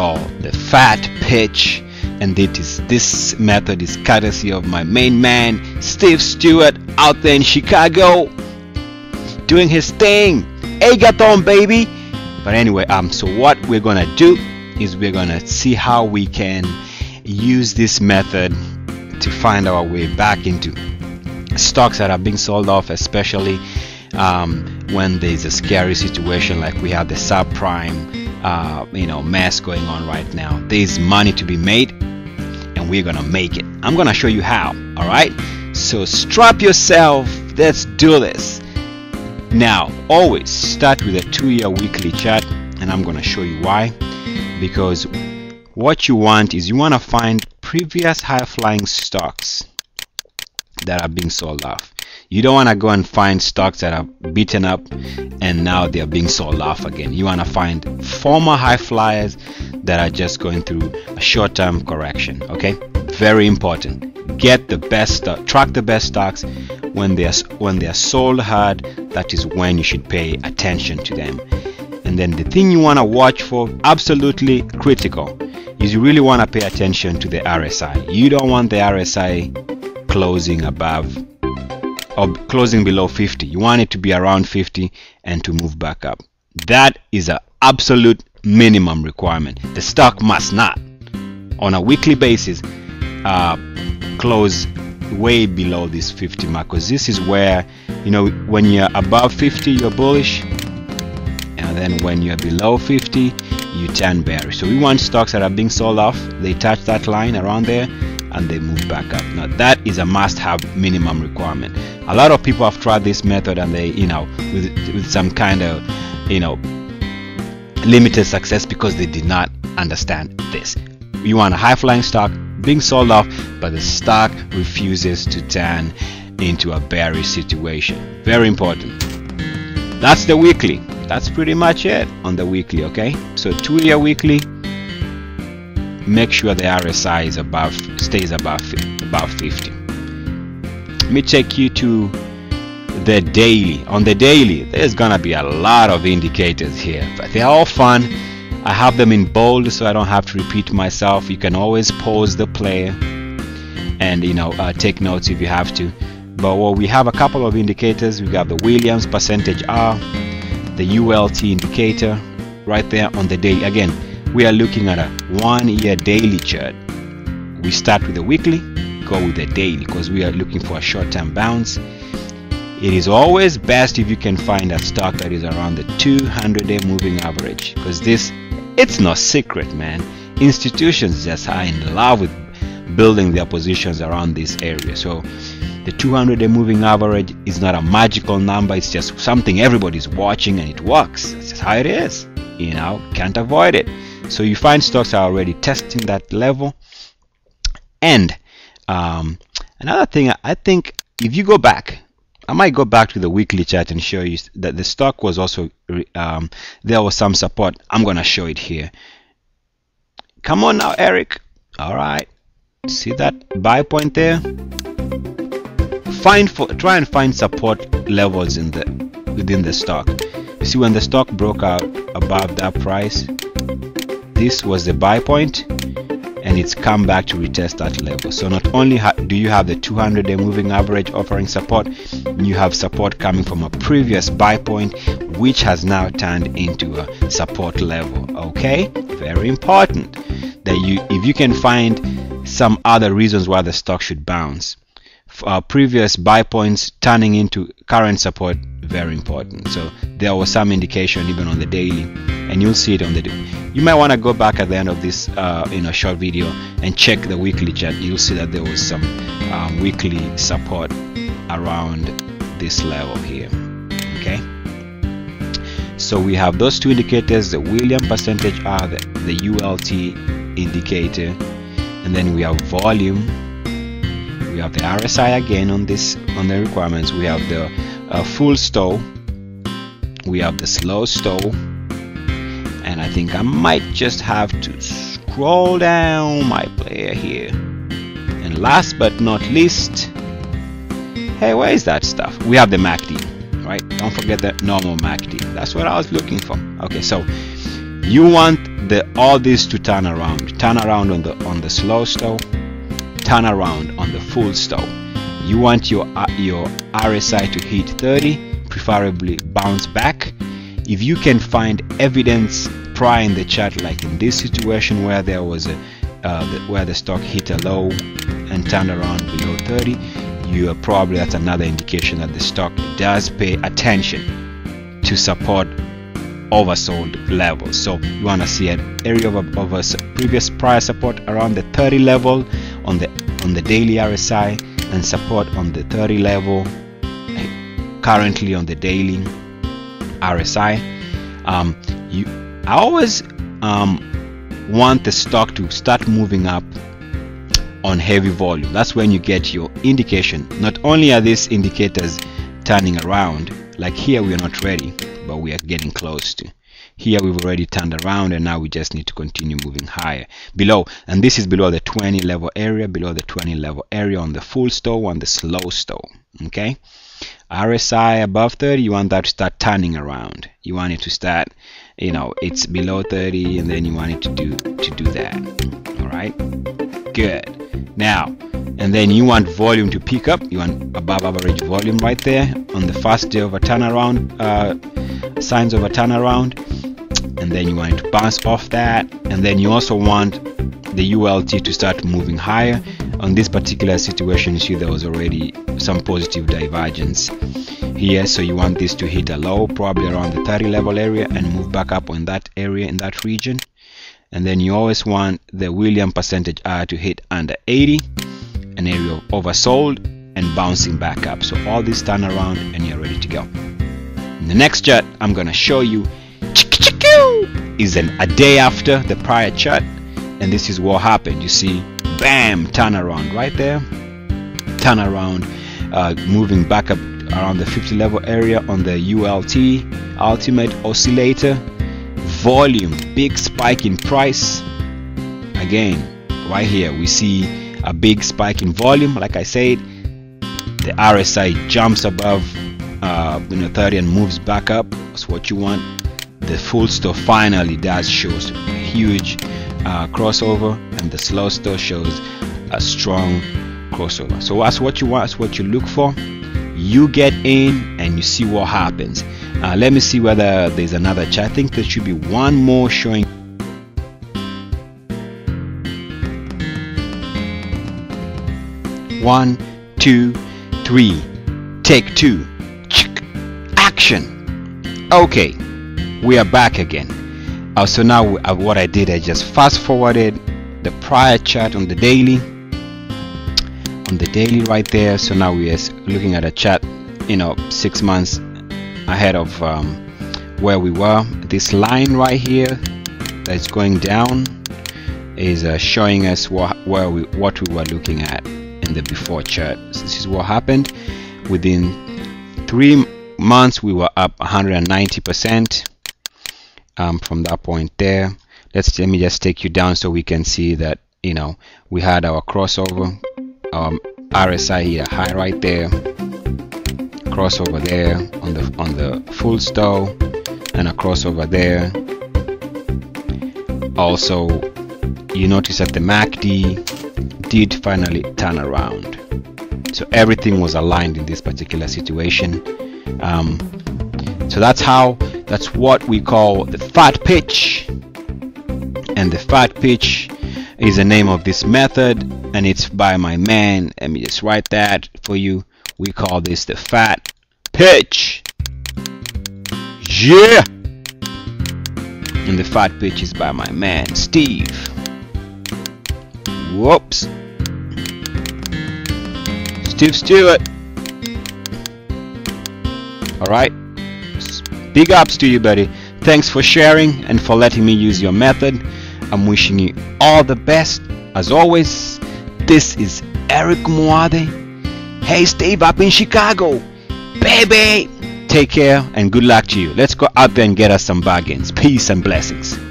called the fat pitch and this, this method is courtesy of my main man Steve Stewart out there in Chicago doing his thing. Agathon baby. But anyway um so what we're gonna do is we're gonna see how we can use this method to find our way back into stocks that are being sold off especially um, when there's a scary situation like we have the subprime uh, you know mess going on right now. There's money to be made and we're gonna make it. I'm gonna show you how all right? So strap yourself. Let's do this. Now always start with a two-year weekly chart and I'm gonna show you why. Because what you want is you want to find previous high flying stocks that are being sold off you don't want to go and find stocks that are beaten up and now they're being sold off again. You want to find former high flyers that are just going through a short-term correction okay? Very important. Get the best track the best stocks when they're when they're sold hard. That is when you should pay attention to them. And then the thing you want to watch for absolutely critical is you really want to pay attention to the RSI you don't want the RSI closing above or closing below 50 you want it to be around 50 and to move back up. That is an absolute minimum requirement. The stock must not on a weekly basis uh, close way below this 50 mark because this is where you know when you're above 50 you're bullish and then when you're below 50 you turn bearish. So we want stocks that are being sold off. They touch that line around there and they move back up. Now that is a must-have minimum requirement a lot of people have tried this method and they you know with, with some kind of you know limited success because they did not understand this. You want a high-flying stock being sold off but the stock refuses to turn into a bearish situation. Very important. That's the weekly. That's pretty much it on the weekly okay? So two year weekly make sure the RSI is above stays above above 50 let me take you to the daily. On the daily there's gonna be a lot of indicators here but they're all fun. I have them in bold so I don't have to repeat myself. You can always pause the play and you know uh, take notes if you have to. But well, we have a couple of indicators. We got the Williams percentage R the ULT indicator right there on the day again we are looking at a one year daily chart. We start with the weekly go with the day because we are looking for a short-term bounce. It is always best if you can find a stock that is around the 200 day moving average because this it's no secret man. Institutions just are in love with building their positions around this area. So the 200 day moving average is not a magical number. It's just something everybody's watching and it works. That's just how it is you know? Can't avoid it. So you find stocks are already testing that level. And um, another thing I think if you go back I might go back to the weekly chart and show you that the stock was also um, there was some support. I'm gonna show it here. Come on now Eric. All right. See that buy point there? Find for try and find support levels in the within the stock. You see when the stock broke out above that price this was the buy point and it's come back to retest that level. So not only do you have the 200 day moving average offering support you have support coming from a previous buy point which has now turned into a support level okay? Very important that you if you can find some other reasons why the stock should bounce. Uh, previous buy points turning into current support very important. So there was some indication even on the daily and you'll see it on the you might want to go back at the end of this uh, you know short video and check the weekly chart you'll see that there was some um, weekly support around this level here okay? So we have those two indicators the William percentage R the, the ULT indicator and then we have volume. We have the RSI again on this on the requirements. We have the uh, full stall we have the slow stall and I think I might just have to scroll down my player here. And last but not least hey where is that stuff? We have the MACD right? Don't forget the normal MACD. That's what I was looking for. Okay so you want the all this to turn around. Turn around on the on the slow stow turn around on the full stow you want your uh, your RSI to hit 30 preferably bounce back. If you can find evidence prior in the chart like in this situation where there was a uh, the, where the stock hit a low and turned around below 30 you are probably that's another indication that the stock does pay attention to support oversold levels. So you want to see an area of, of a previous prior support around the 30 level on the on the daily RSI and support on the 30 level currently on the daily RSI um, you I always um, want the stock to start moving up on heavy volume. That's when you get your indication. Not only are these indicators turning around like here we are not ready but we are getting close to here we've already turned around and now we just need to continue moving higher. Below and this is below the 20 level area below the 20 level area on the full stow on the slow stow okay RSI above 30 you want that to start turning around. You want it to start you know it's below 30 and then you want it to do to do that. All right good. Now and then you want volume to pick up. You want above average volume right there on the first day of a turnaround uh, signs of a turnaround and then you want to bounce off that and then you also want the ULT to start moving higher. On this particular situation you see there was already some positive divergence here so you want this to hit a low probably around the 30 level area and move back up on that area in that region. And then you always want the William percentage R to hit under 80 an area of oversold and bouncing back up. So all this turn around and you're ready to go. In the next chart I'm gonna show you is an a day after the prior chart and this is what happened. You see bam turn around right there. Turn around uh, moving back up around the 50 level area on the ULT ultimate oscillator. Volume big spike in price. Again right here we see a big spike in volume. Like I said the RSI jumps above uh, you know 30 and moves back up. That's what you want the full stow finally does shows a huge uh, crossover and the slow stow shows a strong crossover. So that's what you want that's what you look for. You get in and you see what happens. Uh, let me see whether there's another chart I think there should be one more showing. One two three. Take two. Action. Okay we are back again. Uh, so now uh, what I did I just fast forwarded the prior chart on the daily on the daily right there. So now we are looking at a chart you know six months ahead of um, where we were. This line right here that's going down is uh, showing us what where we what we were looking at in the before chart. So this is what happened. Within three months we were up 190 percent um, from that point there. Let's let me just take you down so we can see that you know we had our crossover um, RSI here high right there crossover there on the on the full stow and a crossover there. Also you notice that the MACD did finally turn around. So everything was aligned in this particular situation. Um, so that's how that's what we call the fat pitch. And the fat pitch is the name of this method and it's by my man. Let me just write that for you. We call this the fat pitch. Yeah. And the fat pitch is by my man Steve. Whoops. Steve Stewart. Alright big ups to you buddy. Thanks for sharing and for letting me use your method. I'm wishing you all the best. As always this is Eric Muathe. Hey Steve up in Chicago. Baby. Take care and good luck to you. Let's go out there and get us some bargains. Peace and blessings